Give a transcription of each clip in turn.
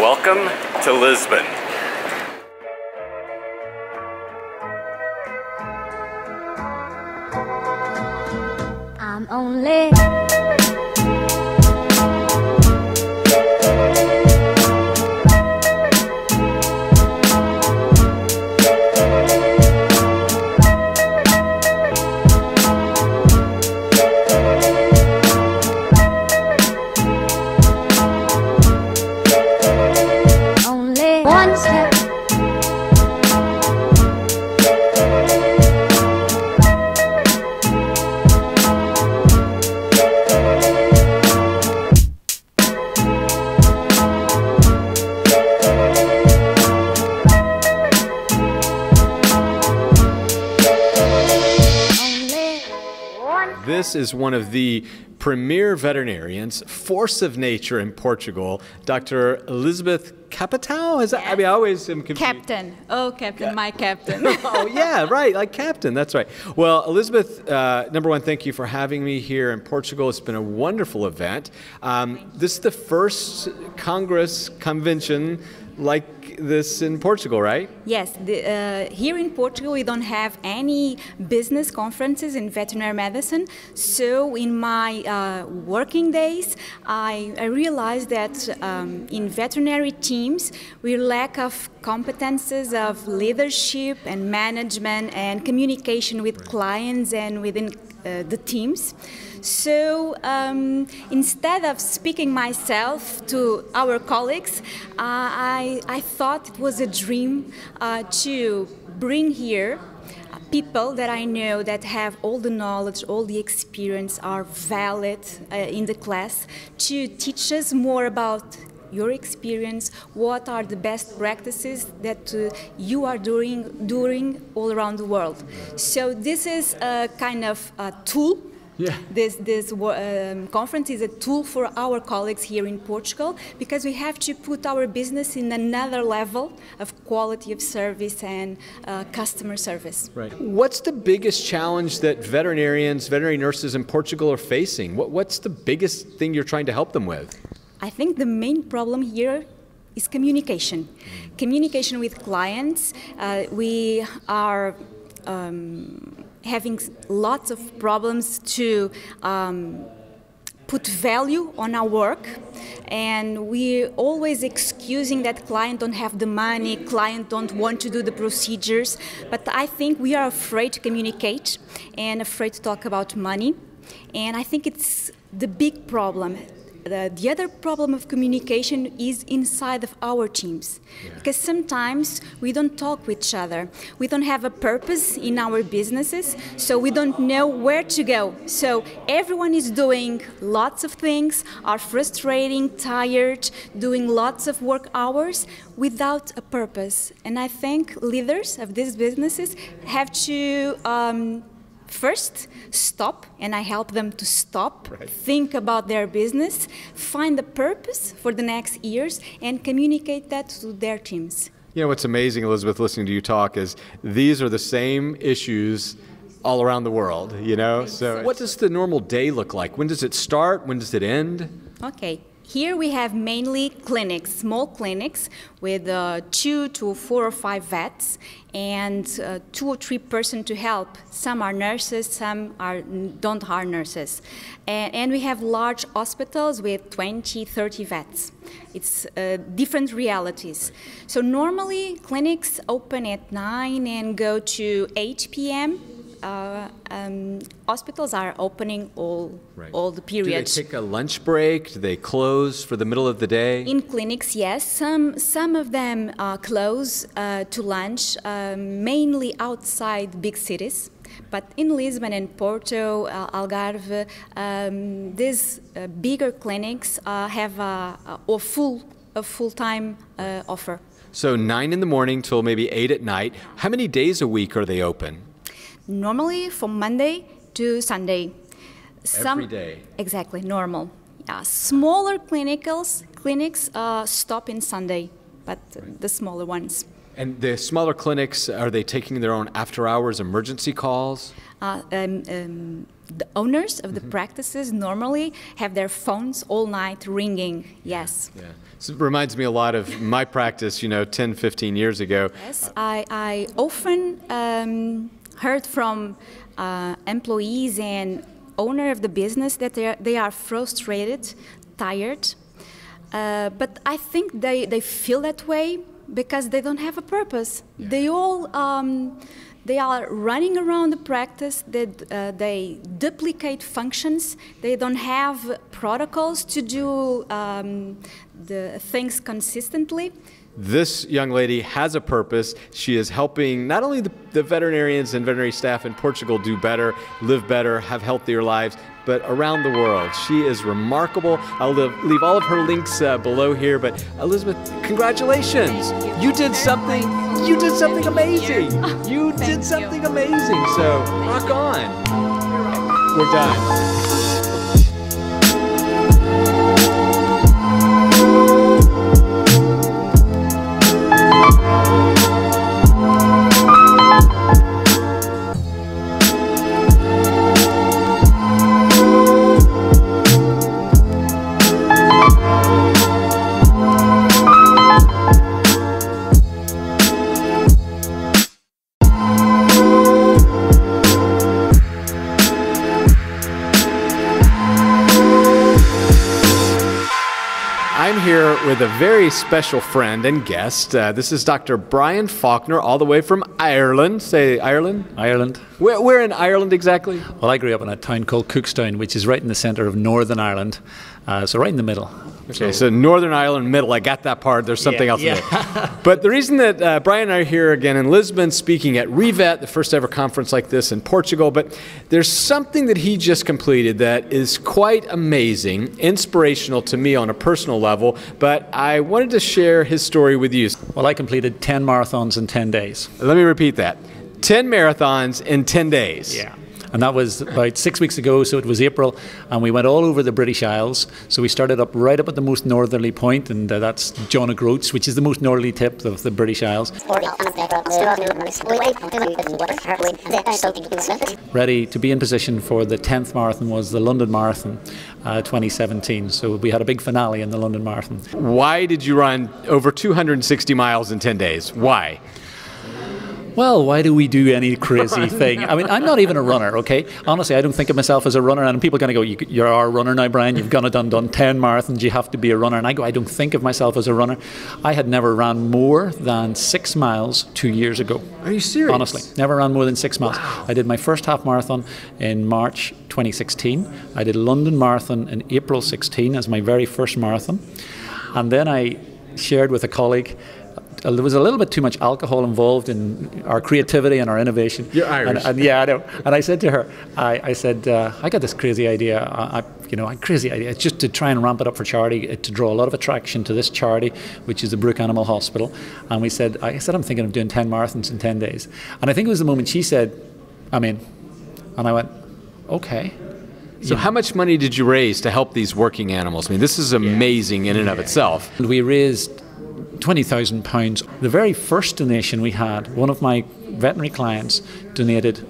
Welcome to Lisbon. I'm only is one of the premier veterinarians, force of nature in Portugal, Dr. Elizabeth Capitao. Is that, I mean, I always am confused. Captain. Oh, Captain, my Captain. oh yeah, right, like captain. That's right. Well, Elizabeth, uh, number one, thank you for having me here in Portugal. It's been a wonderful event. Um, this is the first Congress convention like this in Portugal, right? yes, the, uh, here in Portugal we don't have any business conferences in veterinary medicine. So in my uh, working days, I, I realized that um, in veterinary teams we lack of competences of leadership and management and communication with clients and within uh, the teams. So um, instead of speaking myself to our colleagues, uh, I, I thought it was a dream uh, to bring here people that I know that have all the knowledge, all the experience, are valid uh, in the class to teach us more about your experience, what are the best practices that uh, you are doing, doing all around the world. So this is a kind of a tool Yeah. this, this um, conference is a tool for our colleagues here in Portugal because we have to put our business in another level of quality of service and uh, customer service. Right. What's the biggest challenge that veterinarians, veterinary nurses in Portugal are facing? What, what's the biggest thing you're trying to help them with? I think the main problem here is communication. Communication with clients. Uh, we are um, having lots of problems to um, put value on our work. And we're always excusing that client don't have the money client don't want to do the procedures. But i think we are afraid to communicate and afraid to talk about money. And i think it's the big problem the, the other problem of communication is inside of our teams. Because sometimes we don't talk with each other. We don't have a purpose in our businesses so we don't know where to go. So everyone is doing lots of things are frustrating tired doing lots of work hours without a purpose. And i think leaders of these businesses have to um, first stop and i help them to stop think about their business find a purpose for the next years and communicate that to their teams You know what's amazing, Elizabeth, listening to you talk is these are the same issues all around the world, you know? So, what does the normal day look like? When does it start? When does it end? okay here we have mainly clinics, small clinics with uh, two to four or five vets and uh, two or three person to help. Some are nurses, some are don't are nurses. And, and we have large hospitals with 20, 30 vets. It's uh, different realities. So normally clinics open at 9 and go to 8 p.m. Uh, um, hospitals are opening all all the periods. Do they take a lunch break? Do they close for the middle of the day? In clinics, yes. Some some of them uh, close uh, to lunch, um, mainly outside big cities. But in Lisbon and Porto, uh, Algarve, um, these uh, bigger clinics uh, have a, a, a full a full time uh, offer. So, nine in the morning till maybe eight at night. How many days a week are they open? Normally from Monday to Sunday. Every day. Exactly, normal. Yeah, smaller clinicals clinics uh, stop in Sunday, but the smaller ones. And the smaller clinics, are they taking their own after hours emergency calls? Uh, um, um, the owners of the practices normally have their phones all night ringing. Yes. Yeah. So it reminds me a lot of my practice, you know, 10, 15 years ago. Yes, I, I often um, heard from uh, employees and owner of the business that they are, they are frustrated, tired. Uh, but I think they, they feel that way because they don't have a purpose. They all um, they are running around the practice. That uh, they duplicate functions. They don't have protocols to do um, the things consistently. This young lady has a purpose. She is helping not only the, the veterinarians and veterinary staff in Portugal do better, live better, have healthier lives, but around the world. She is remarkable. I'll leave, leave all of her links uh, below here. But Elizabeth, congratulations! You did something. You did something amazing. You did something amazing. So rock on. We're done. With a very special friend and guest. Uh, this is Dr. Brian Faulkner, all the way from Ireland. Say Ireland? Ireland. Where, where in Ireland exactly? Well, I grew up in a town called Cookstown, which is right in the centre of Northern Ireland, uh, so right in the middle. Okay, so Northern Ireland, middle. I got that part. There's something Yeah, else in yeah. there. But the reason that uh, Brian and I are here again in Lisbon speaking at Revet, the first ever conference like this in Portugal, but there's something that he just completed that is quite amazing, inspirational to me on a personal level, but I wanted to share his story with you. Well, I completed 10 marathons in 10 days. Let me repeat that 10 marathons in 10 days. And that was about six weeks ago, so it was April, and we went all over the British Isles. So we started up right up at the most northerly point, and uh, that's John O'Groats, which is the most northerly tip of the British Isles. Ready to be in position for the 10th marathon was the London Marathon uh, 2017. So we had a big finale in the London Marathon. Why did you run over 260 miles in 10 days? Why? Well, why do we do any crazy thing? I mean, I'm not even a runner, okay? Honestly, I don't think of myself as a runner. And people are going to go, you, you're a runner now, Brian. You've gone and done, done 10 marathons. You have to be a runner. And I go, I don't think of myself as a runner. I had never ran more than six miles two years ago. Are you serious? Honestly, never ran more than six miles. I did my first half marathon in March 2016. I did London Marathon in April 16 as my very first marathon. And then I shared with a colleague uh, there was a little bit too much alcohol involved in our creativity and our innovation. You're Irish. And, and yeah, I know. And I said to her, I, I said, uh, I got this crazy idea. I, I, you know, a crazy idea. It's just to try and ramp it up for charity, uh, to draw a lot of attraction to this charity, which is the Brooke Animal Hospital. And we said, I said, I'm thinking of doing 10 marathons in 10 days. And I think it was the moment she said, I'm in. And I went, okay. So, how much money did you raise to help these working animals? I mean, this is amazing in and of itself. And we raised £20,000. The very first donation we had, one of my veterinary clients donated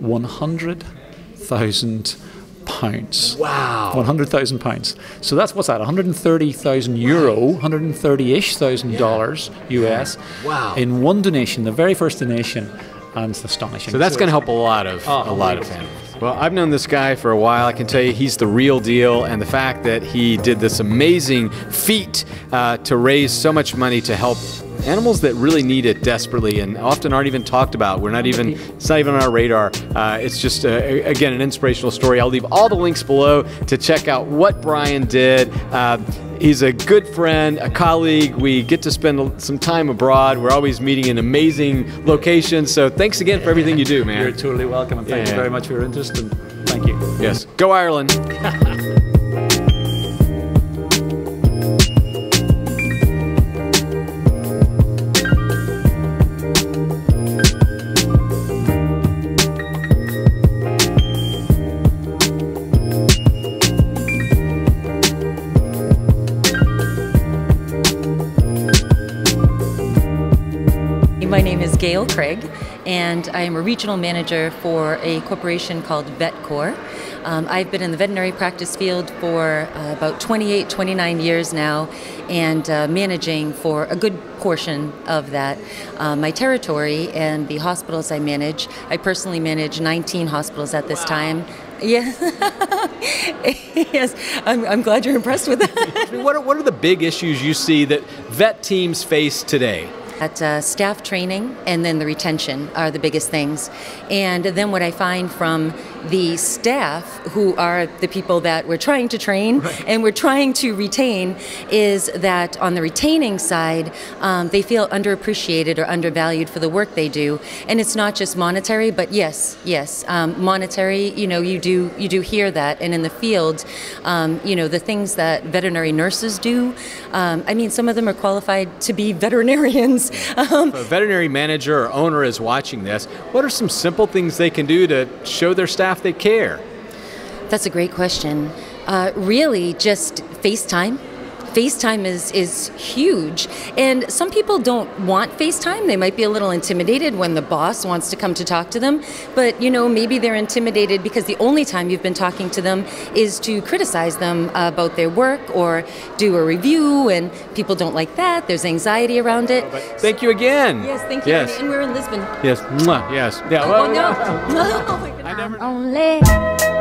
£100,000. Wow. £100,000. So that's what's that? 130,000 euro, 130-ish thousand dollars US. Wow. In one donation, the very first donation, and it's astonishing. So that's going to help a lot of Oh, a lot of animals. Well, I've known this guy for a while. I can tell you he's the real deal, and the fact that he did this amazing feat uh, to raise so much money to help animals that really need it desperately and often aren't even talked about. We're not even it's not even on our radar. Uh, it's just uh, again an inspirational story. I'll leave all the links below to check out what Brian did. Uh, He's a good friend, a colleague. We get to spend some time abroad. We're always meeting in amazing locations. So thanks again for everything you do, man. You're totally welcome, and thank Yeah. you very much for your interest, and thank you. Yes. Go Ireland. My name is Gayle Craig, and I am a regional manager for a corporation called VetCor. Um, I've been in the veterinary practice field for uh, about 28, 29 years now, and uh, managing for a good portion of that. Uh, my territory and the hospitals I manage, I personally manage 19 hospitals at this wow. time. Yeah. yes, I'm, I'm glad you're impressed with that. what, are, what are the big issues you see that vet teams face today? Uh, staff training and then the retention are the biggest things. And then what I find from the staff, who are the people that we're trying to train right. and we're trying to retain, is that on the retaining side, um, they feel underappreciated or undervalued for the work they do. And it's not just monetary, but yes, yes, um, monetary. You know, you do you do hear that, and in the field, um, you know, the things that veterinary nurses do. Um, I mean, some of them are qualified to be veterinarians. Um, a veterinary manager or owner is watching this, what are some simple things they can do to show their staff they care? That's a great question. Uh, really, just FaceTime FaceTime is is huge, and some people don't want FaceTime. They might be a little intimidated when the boss wants to come to talk to them, but you know maybe they're intimidated because the only time you've been talking to them is to criticize them about their work or do a review, and people don't like that. There's anxiety around it. Thank you again. Yes, thank you. Yes. And we're in Lisbon. Yes. Yes. Yeah. Oh, well, no. no. I never. I'm only.